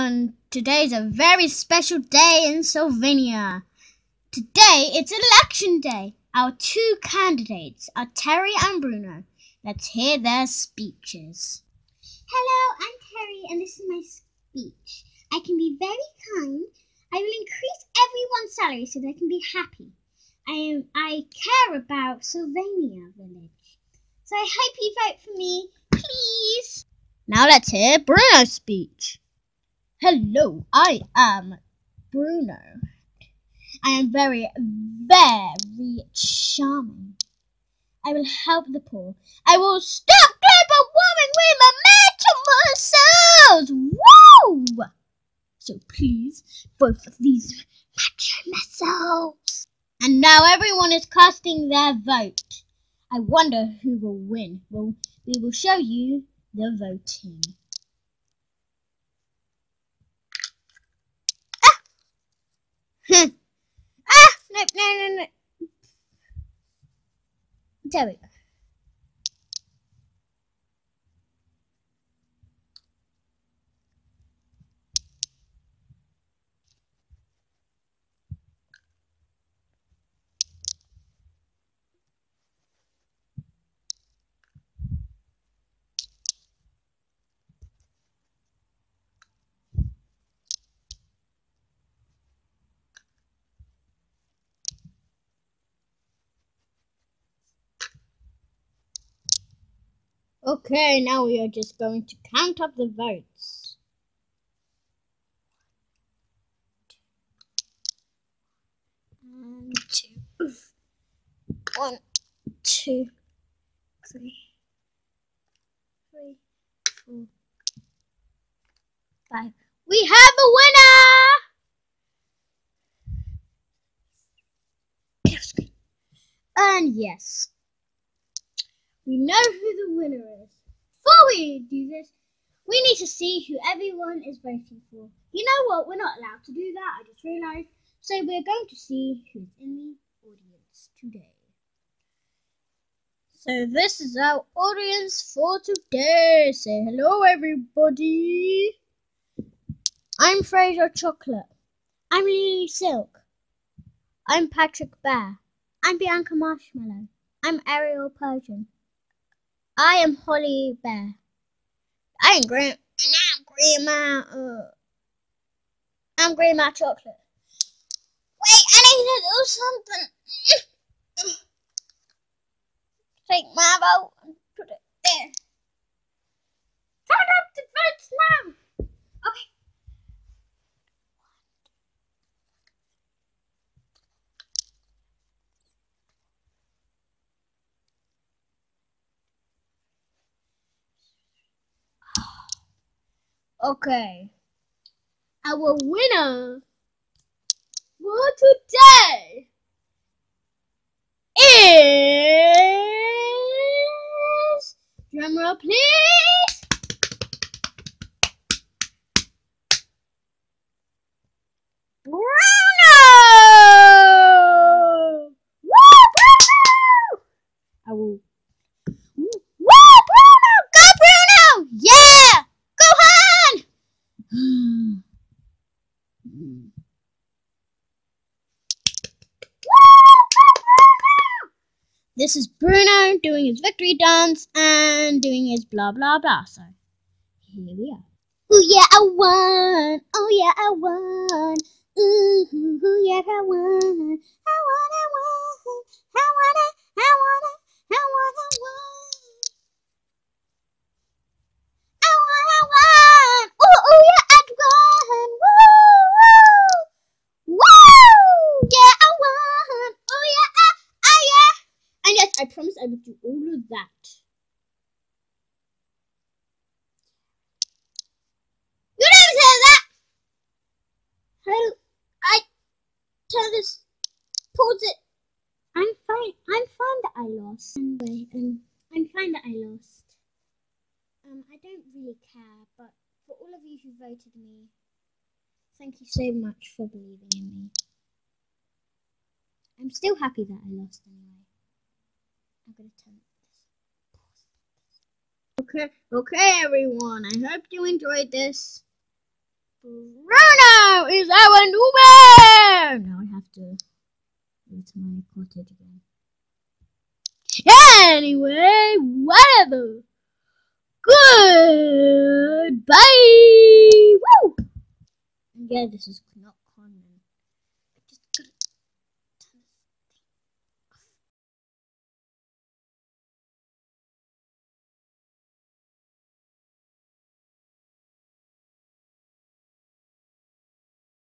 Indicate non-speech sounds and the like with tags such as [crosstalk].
everyone! Today's a very special day in Sylvania. Today it's election day. Our two candidates are Teri and Bruno. Let's hear their speeches. Hello, I'm Teri, and this is my speech. I can be very kind. I will increase everyone's salary so they can be happy. I am. I care about Sylvania Village, so I hope you vote for me, please. Now let's hear Bruno's speech. Hello, I am Bruno. I am very, very charming. I will help the poor. I will stop global warming with my metal missiles. Woo! So please both for these macho missiles. And now everyone is casting their vote. I wonder who will win. Well, we will show you the voting. Ah! ah! No, no, no, no. There we go. Okay, now we are just going to count up the votes. One, two, one, two, three, three, four, five. We have a winner! And yes, we know who the winner is. Before we do this, we need to see who everyone is voting for. You know what? We're not allowed to do that. I just realised. So we're going to see who's in the audience today. So this is our audience for today. Say hello, everybody. I'm Fraser Chocolate. I'm Lily Silk. I'm Patrick Bear. I'm Bianca Marshmallow. I'm Ariel Persian. I am Holly Bear. I am Grandma. And I'm Grandma. Uh, I'm Grandma Chocolate. Wait, I need to do something. [coughs] Take my vote and put it there. Turn up the votes now. Okay. Okay. Our winner for today is drumroll please. Bruno! Woo, Bruno! I will. Woo, Bruno! Go, Bruno! Yeah! Go on! This is Bruno doing his victory dance and doing his blah blah blah. So here we are. Ooh yeah, I won! Oh yeah, I won! Ooh, ooh yeah, I won! I won! I won! I won! I won! I won! I won! I won! I won! Ooh, ooh yeah, I won! Woo! Woo! Yeah, I won! Oh yeah, ah, ah yeah! And yes, I will do all of that. You never said that! How I turn this? Pause it. I'm fine. I'm fine that I lost. Anyway, um, I'm fine that I lost. Um, I don't really care, but for all of you who voted me, thank you so much for believing in me. I'm still happy that I lost anyway. I'm gonna turn this. Okay, okay, everyone. I hope you enjoyed this. Bruno is our new mayor! Now I have to go to my cottage again. Anyway, whatever. Goodbye! Woo! Yeah, this is